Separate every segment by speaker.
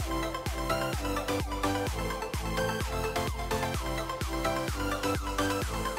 Speaker 1: Thank you.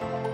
Speaker 1: thank you